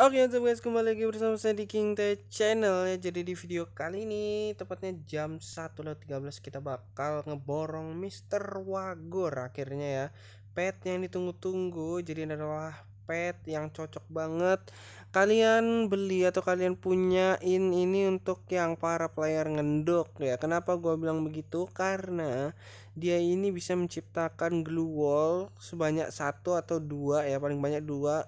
Oke untuk guys? Kembali lagi bersama saya di King Teh Channel ya. Jadi di video kali ini tepatnya jam 1.13 kita bakal ngeborong Mr. Wagor akhirnya ya. Pet yang ditunggu-tunggu jadi ini adalah pet yang cocok banget. Kalian beli atau kalian punyain ini untuk yang para player ngendok ya. Kenapa gue bilang begitu? Karena dia ini bisa menciptakan glue wall sebanyak satu atau dua ya paling banyak dua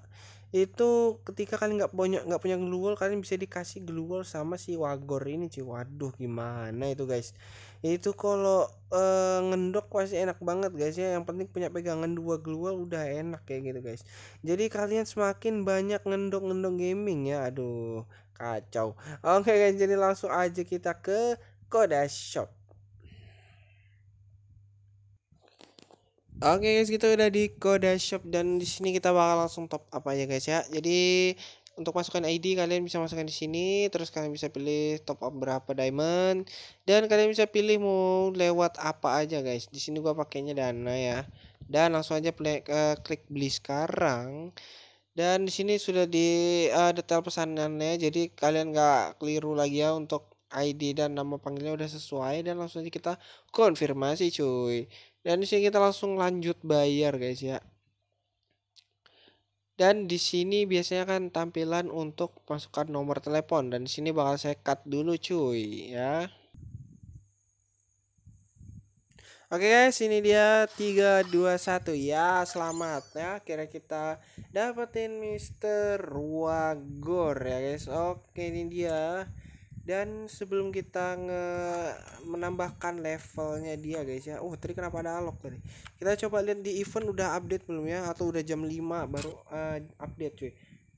itu ketika kalian nggak punya nggak punya glue wall kalian bisa dikasih glue wall sama si wagor ini cuy. Waduh gimana itu guys? Itu kalau uh, ngendok pasti enak banget guys ya. Yang penting punya pegangan dua glue wall udah enak kayak gitu guys. Jadi kalian semakin banyak ngendok ngendok gaming ya. Aduh kacau. Oke guys jadi langsung aja kita ke Koda Shop Oke guys, kita udah di Koda Shop dan di sini kita bakal langsung top up aja guys ya. Jadi untuk masukkan ID kalian bisa masukkan di sini, terus kalian bisa pilih top up berapa diamond dan kalian bisa pilih mau lewat apa aja guys. Di sini gua pakainya dana ya. Dan langsung aja play, uh, klik beli sekarang. Dan di sini sudah di uh, detail pesanannya, jadi kalian nggak keliru lagi ya untuk ID dan nama panggilnya udah sesuai dan langsung aja kita konfirmasi cuy dan di sini kita langsung lanjut bayar guys ya dan di sini biasanya kan tampilan untuk masukkan nomor telepon dan di sini bakal saya cut dulu cuy ya Oke guys, ini dia 321 ya. Selamat ya. Kira kita dapetin Mister Wagor ya guys. Oke, ini dia dan sebelum kita nge menambahkan levelnya dia guys ya. Oh tadi kenapa ada alok tadi? Kita coba lihat di event udah update belum ya? Atau udah jam 5 baru uh, update cuy.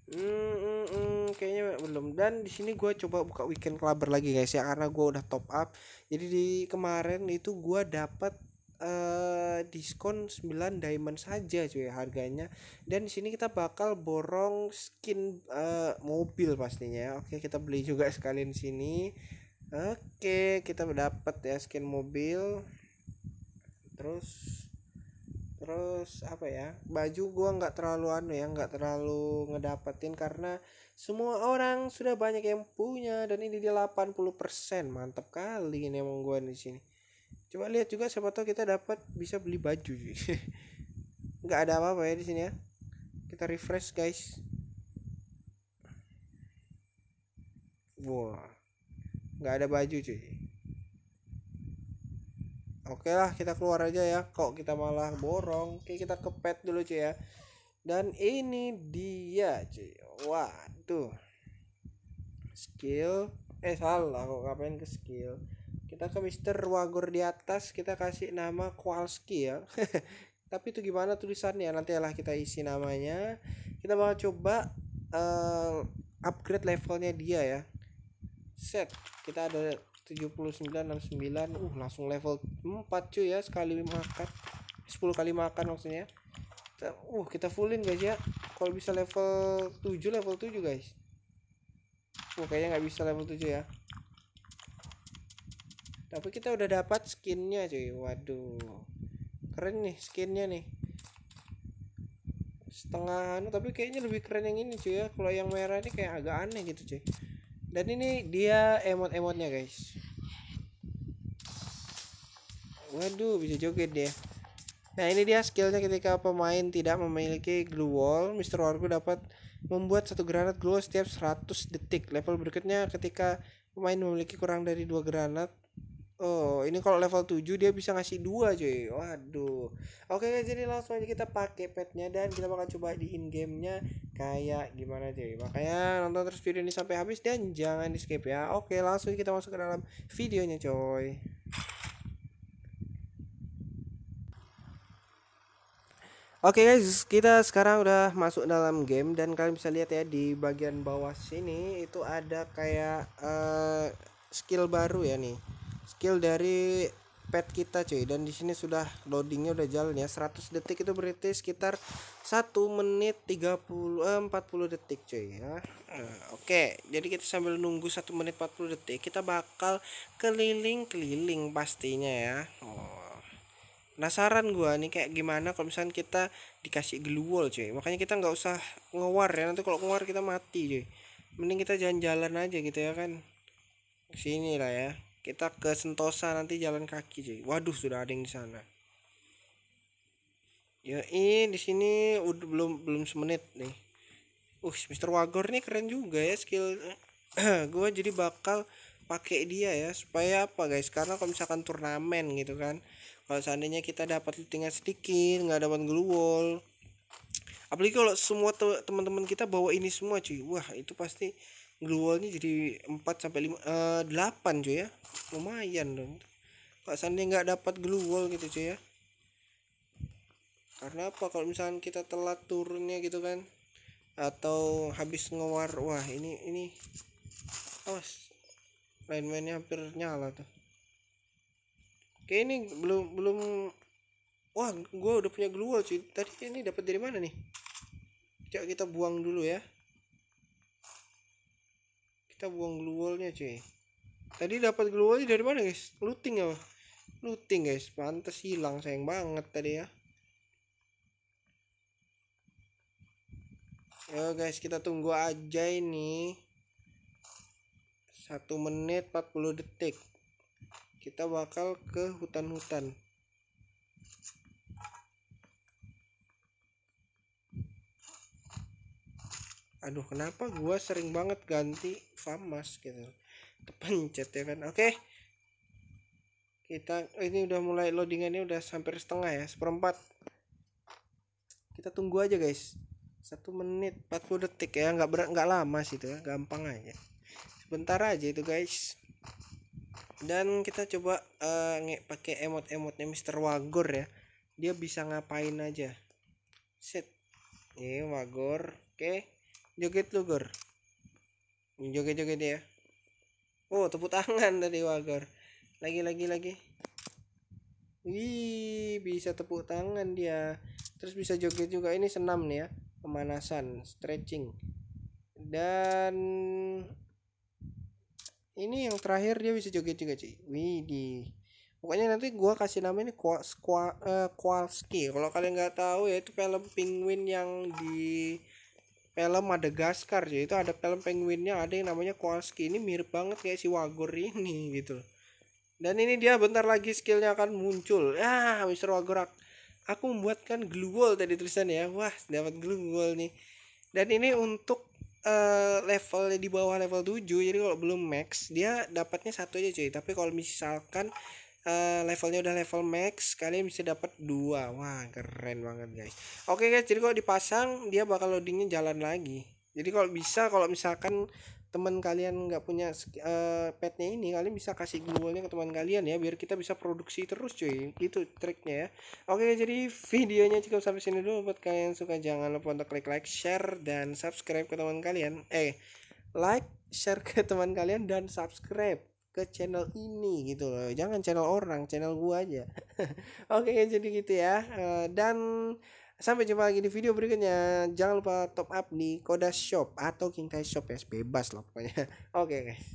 Hmm, hmm, hmm, kayaknya belum. Dan di sini gue coba buka weekend clubber lagi guys ya. Karena gue udah top up. Jadi di kemarin itu gue dapat uh, diskon 9 diamond saja cuy harganya. Dan di sini kita bakal borong skin uh, mobil pastinya. Oke kita beli juga sekalian sini. Oke kita dapat ya skin mobil. Terus terus apa ya? Baju gua nggak terlalu anu ya nggak terlalu ngedapetin karena semua orang sudah banyak yang punya dan ini dia 80% mantap kali ini emang gua di sini coba lihat juga siapa tahu kita dapat bisa beli baju nggak ada apa-apa ya di sini ya. Kita refresh guys. Wah. Nggak ada baju cuy. Oke lah kita keluar aja ya. Kok kita malah borong? Oke kita ke pet dulu cuy ya. Dan ini dia cuy. Waduh. Skill. Eh salah. Kok ngapain ke skill kita ke Mister Wagor di atas kita kasih nama Kowalski ya. Tapi itu gimana tulisannya? Nanti lah kita isi namanya. Kita bakal coba uh, upgrade levelnya dia ya. Set kita ada 79 69 uh langsung level 4 cuy ya sekali makan. 10 kali makan maksudnya kita, uh kita fullin guys ya. Kalau bisa level 7 level 7 guys. Uh kayaknya nggak bisa level 7 ya tapi kita udah dapat skinnya cuy. Waduh. Keren nih skinnya nih. Setengah anu tapi kayaknya lebih keren yang ini cuy ya. Kalau yang merah ini kayak agak aneh gitu cuy. Dan ini dia emot-emotnya guys. Waduh bisa joget dia. Nah ini dia skillnya ketika pemain tidak memiliki glue wall Mr. Wargo dapat membuat satu granat glue setiap 100 detik. Level berikutnya ketika pemain memiliki kurang dari dua granat Oh, ini kalau level 7 dia bisa ngasih dua cuy. Waduh. Oke guys, jadi langsung aja kita pakai petnya dan kita bakal coba di in gamenya kayak gimana cuy. Makanya nonton terus video ini sampai habis dan jangan di skip ya. Oke, langsung kita masuk ke dalam videonya coy. Oke okay guys, kita sekarang udah masuk dalam game dan kalian bisa lihat ya di bagian bawah sini itu ada kayak uh, skill baru ya nih skill dari pet kita cuy. Dan di sini sudah loadingnya udah jalan ya. 100 detik itu berarti sekitar 1 menit 30 eh, 40 detik cuy ya. Eh, oke. Jadi kita sambil nunggu 1 menit 40 detik kita bakal keliling-keliling pastinya ya. Oh. penasaran gua nih kayak gimana kalau misalnya kita dikasih glue wall cuy. Makanya kita nggak usah ngewar ya. Nanti kalau ngewar kita mati cuy. Mending kita jalan-jalan aja gitu ya kan. Sini lah ya kita ke Sentosa nanti jalan kaki cuy. Waduh sudah ada yang di sana. Ya ini di sini udah belum belum semenit nih. Uh Mister Wagor nih keren juga ya skill. Gue jadi bakal pakai dia ya supaya apa guys? Karena kalau misalkan turnamen gitu kan kalau seandainya kita dapat tinggal sedikit nggak dapat glue apalagi kalau semua teman-teman kita bawa ini semua cuy. Wah itu pasti glue wallnya jadi 4 sampai 5 uh, 8 cuy ya. Lumayan dong. Kalau seandainya nggak dapat wall gitu cuy ya? Karena apa? Kalau misalkan kita telat turunnya gitu kan atau habis ngewar wah ini ini awas. Lain-lainnya hampir nyala tuh. Oke ini belum belum wah gue udah punya glue wall cuy. Tadi ini dapat dari mana nih? Coba kita buang dulu ya kita buang glue cuy. Tadi dapat glue dari mana guys? Looting ya looting guys. Pantas hilang sayang banget tadi ya. Yo guys kita tunggu aja ini. Satu menit 40 detik. Kita bakal ke hutan-hutan. Aduh kenapa gua sering banget ganti famas gitu. Terpencet ya kan. Oke. Kita ini udah mulai loadingannya udah sampai setengah ya seperempat. Kita tunggu aja guys. Satu menit 40 detik ya. Nggak berat nggak lama sih itu ya. Gampang aja. Sebentar aja itu guys. Dan kita coba uh, pakai emot-emotnya Mr. Wagor ya. Dia bisa ngapain aja. Set. Ini Wagor. Oke. Joget lu joget-joget ya oh tepuk tangan dari Wagor lagi lagi lagi Wih, bisa tepuk tangan dia. Terus bisa joget juga. Ini senam nih ya. Pemanasan, stretching. Dan ini yang terakhir dia bisa joget juga cuy di pokoknya nanti gua kasih nama ini Kowalski kalau kalian nggak tahu ya itu film penguin yang di film Madagaskar cuy itu ada film penguinnya ada yang namanya Kowalski. Ini mirip banget kayak si Wagor ini gitu dan ini dia bentar lagi skillnya akan muncul. Ya Mr. Wagor aku membuatkan glue wall tadi tulisannya ya. Wah dapat glue wall nih. Dan ini untuk uh, levelnya di bawah level 7 jadi kalau belum max dia dapatnya satu aja cuy tapi kalau misalkan uh, levelnya udah level max kalian bisa dapat dua. Wah keren banget guys. Oke guys jadi kalau dipasang dia bakal loadingnya jalan lagi. Jadi kalau bisa kalau misalkan teman kalian nggak punya uh, petnya ini kalian bisa kasih glue ke teman kalian ya biar kita bisa produksi terus cuy. Itu triknya ya. Oke jadi videonya cukup sampai sini dulu. Buat kalian suka jangan lupa untuk klik like share dan subscribe ke teman kalian. Eh like share ke teman kalian dan subscribe ke channel ini gitu loh jangan channel orang channel gua aja oke jadi gitu ya uh, dan Sampai jumpa lagi di video berikutnya. Jangan lupa top up di Koda Shop atau King Shop ya, bebas lah pokoknya. Oke okay, guys.